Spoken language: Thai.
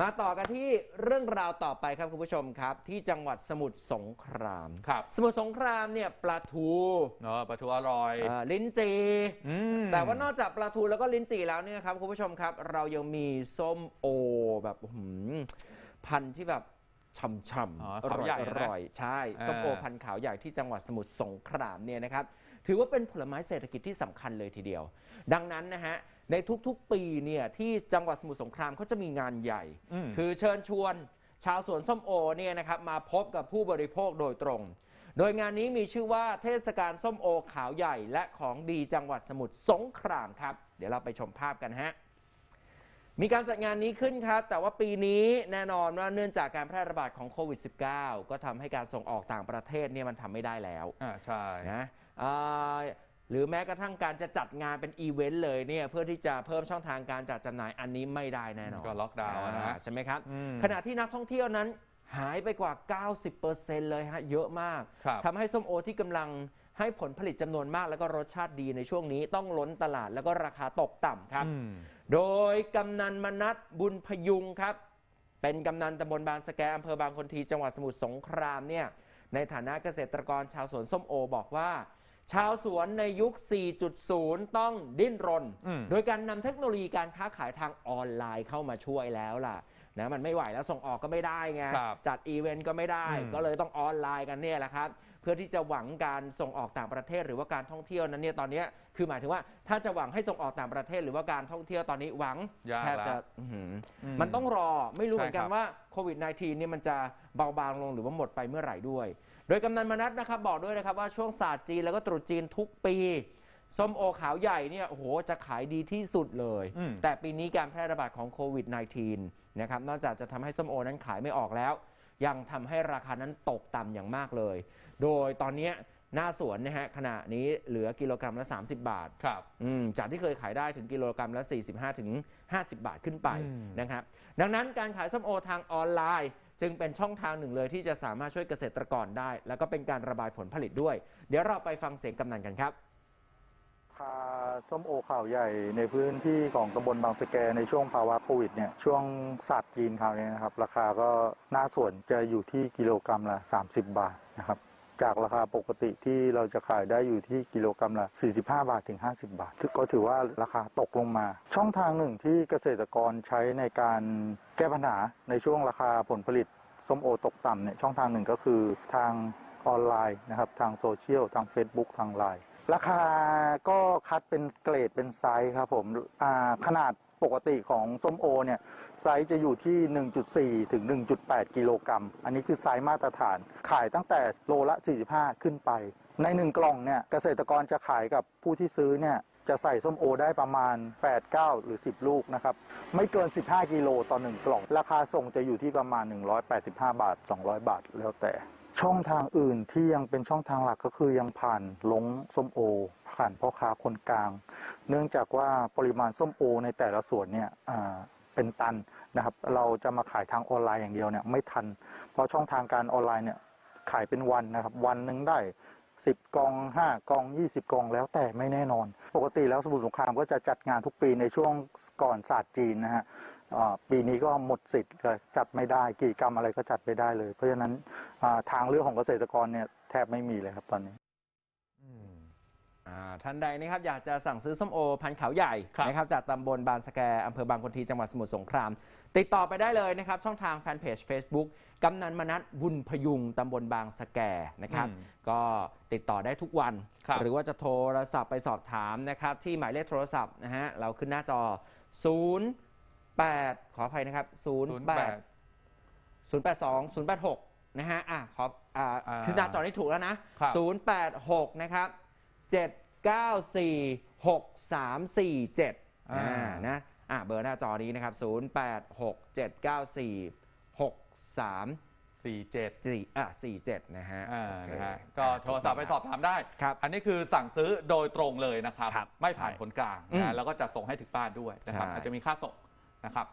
มาต่อกันที่เรื่องราวต่อไปครับคุณผู้ชมครับ ที่จังหวัดสมุทรสงคราม ครับสมุทรสงครามเนี่ยปลาทูเนาะปลาทูอร่อยเอ่อลิ้นจีอืมแต่ว่านอกจากปลาทูแล้วก็ลิ้นจี่แล้วเนี่ยครับคุณผู้ชมครับ เรายังมีส้มโอแบบอื้อหือพันธุ์ที่แบบ ฉ่ำอ๋อๆอขาวร่อยใหญ่อนะร่อยใช่อ่าส้มโอพันธุ์ขาวใหญ่ที่จังหวัดสมุทรสงครามเนี่ยนะครับ ถือว่าเป็นผลไม้เศรษฐกิจที่สำคัญเลยทีเดียว ดังนั้นนะฮะในทุกๆปีเนี่ยที่จังหวัดสมุทรสงครามเขาจะมีงานใหญ่อืมคือเชิญชวนชาวสวนส้มโอเนี่ยนะครับมาพบกับผู้บริโภคโดยตรง โดยงานนี้มีชื่อว่าเทศกาลส้มโอขาวใหญ่ และของดีจังหวัดสมุทรสงครามครับ เดี๋ยวเราไปชมภาพกันฮะ มีการจัดงานนี้ขึ้นครับ แต่ว่าปีนี้แน่นอนว่าเนื่องจากการแพร่ระบาดของโควิด -19 ก็ทำให้การส่งออกต่างประเทศเนี่ยมันทำไม่ได้แล้วอ่าใช่นะอ่าหรือแม้กระทั่งการจะจัดงานเป็นอีเวนต์เลยเนี่ยเพื่อที่จะเพิ่มช่องทางการจัดจำหน่ายอันนี้ไม่ได้แน่นอนก็ล็อกดาวน์อะนะอ่าใช่ไหมครับอืมขณะที่นักท่องเที่ยวนั้นหายไปกว่า 90%เลยฮะเยอะมากครับทำให้ส้มโอที่กำลังให้ผลผลิตจำนวนมากแล้วก็รสชาติดีในช่วงนี้ต้องล้นตลาดแล้วก็ราคาตกต่ำครับอืม โดยกำนันมนัทบุญพยุงครับ เป็นกำนันตำบลบางสะแกอำเภอบางคนทีจังหวัดสมุทรสงครามเนี่ยในฐานะเกษตรกรชาวสวนส้มโอบอกว่า ชาวสวนในยุค 4.0 ต้องดิ้นรนอืมโดยการนำเทคโนโลยีการค้าขายทางออนไลน์เข้ามาช่วยแล้วล่ะนะมันไม่ไหวแล้วส่งออกก็ไม่ได้ไงครับจัดอีเวนต์ก็ไม่ได้อืมก็เลยต้องออนไลน์กันเนี่ยแหละครับ เพื่อที่จะหวังการส่งออกต่างประเทศ หรือว่าการท่องเที่ยวนั้นเนี่ยตอนเนี้ยคือหมายถึงว่าถ้าจะหวังให้ส่งออกต่างประเทศ หรือว่าการท่องเที่ยวตอนนี้หวังยากแทบจะละอื้อหืออมมันต้องรอไม่รู้เหมือนกันใช่ครับว่าโควิด -19 เนี่ยมันจะเบาบางลงหรือว่าหมดไปเมื่อไหร่ด้วย โดยกำนันมนัทนะครับบอกด้วยนะครับว่าช่วงศาสตร์จีนแล้วก็ตรุษจีนทุกปีส้มโอขาวใหญ่เนี่ยโอ้โหจะขายดีที่สุดเลยอืมแต่ปีนี้การแพร่ระบาดของโควิด -19 นะครับนอกจากจะทำให้ส้มโอนั้นขายไม่ออกแล้ว ยังทำให้ราคานั้นตกต่ำอย่างมากเลย โดยตอนเนี้ยหน้าสวนนะฮะขณะนี้เหลือกิโลกรัมละ 30 บาทครับอืมจากที่เคยขายได้ถึงกิโลกรัมละ 45ถึง50 บาทขึ้นไปอืมนะครับดังนั้นการขายส้มโอทางออนไลน์ จึงเป็นช่องทางหนึ่งเลยที่จะสามารถช่วยเกษตรกรได้ แล้วก็เป็นการระบายผลผลิตด้วย เดี๋ยวเราไปฟังเสียงกำนันกันครับรา คาส้มโอข่าวใหญ่ในพื้นที่ของตำบลบางสะแกในช่วงภาวะโควิดเนี่ยช่วงศาสตร์จีนคราวนี้นะครับ ราคาก็หน้าส่วนจะอยู่ที่กิโลกรัมละ 30 บาทนะครับ จากราคาปกติที่เราจะขายได้อยู่ที่กิโลกรัมละ 45 บาทถึง 50 บาท ก็ถือว่าราคาตกลงมา ช่องทางหนึ่งที่เกษตรกรใช้ในการแก้ปัญหาในช่วงราคาผลผลิตส้มโอตกต่ำเนี่ยช่องทางหนึ่งก็คือทางออนไลน์นะครับทางโซเชียลทาง Facebook ทางไลน์ ราคาก็คัดเป็นเกรดเป็นไซส์ครับผมอ่าขนาดปกติของส้มโอเนี่ยไซส์จะอยู่ที่ 1.4 ถึง 1.8 กิโลกรัม อันนี้คือไซส์มาตรฐาน ขายตั้งแต่โลละ 45 ขึ้นไป ใน 1 กล่องเนี่ยเกษตรกรจะขายกับผู้ที่ซื้อเนี่ยจะใส่ส้มโอได้ประมาณ 8 9 หรือ 10 ลูกนะครับ ไม่เกิน 15 กิโลต่อ 1 กล่อง ราคาส่งจะอยู่ที่ประมาณ 185 บาท 200 บาทแล้วแต่ ช่องทางอื่นที่ยังเป็นช่องทางหลักก็คือยังผ่านลงส้มโอ ผ่านพ่อค้าคนกลาง เนื่องจากว่าปริมาณส้มโอ ในแต่ละส่วนเนี่ยเป็นตันนะครับ เราจะมาขายทางออนไลน์อย่างเดียวเนี่ยไม่ทัน เพราะช่องทางการออนไลน์เนี่ยขายเป็นวันนะครับ วันหนึ่งได้ 10 กอง 5 กอง 20 กองแล้วแต่ไม่แน่นอน ปกติแล้วสมุทรสงครามก็จะจัดงานทุกปีในช่วงก่อนศาสตร์จีนนะฮะ ปีนี้ก็หมดสิทธิ์เลยจัดไม่ได้กิจกรรมอะไรก็จัดไม่ได้เลย เพราะฉะนั้นอ่าทางเลือกของเกษตรกรเนี่ยแทบไม่มีเลยครับตอนนี้อืมอ่าท่านใดนะครับอยากจะสั่งซื้อส้มโอ พันธุ์ขาวใหญ่ครับนะครับจากตำบลบางสะแกอำเภอบางคนทีจังหวัดสมุทรสงคราม ติดต่อไปได้เลยนะครับ ช่องทางแฟนเพจ Facebook กำนันมนัทบุญพยุงตำบลบางสะแกนะครับอืมก็ติดต่อได้ทุกวันครับหรือว่าจะโทรศัพท์ไปสอบถามนะครับ ที่หมายเลขโทรศัพท์นะฮะเราขึ้นหน้าจอ 08ขออภัยนะครับ 08 082 086 นะฮะ อะ ขออ่าอ่าคือหน้าจอนี้ถูกแล้วนะ ครับ 086 นะครับ 794 6347อ่าอ่า นะ อะ เบอร์หน้าจอนี้นะครับ 086 794 63 สี่เจ็ด4อะ47 นะฮะอ่าโอเคนะฮะก็โทรศัพท์ไปสอบถามได้ ครับ อันนี้คือสั่งซื้อโดยตรงเลยนะครับ ครับไม่ผ่านใช่คนกลางอืมนะแล้วก็จะส่งให้ถึงบ้านด้วยนะครับใช่ อาจจะมีค่าส่ง นะครับ